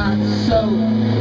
not so.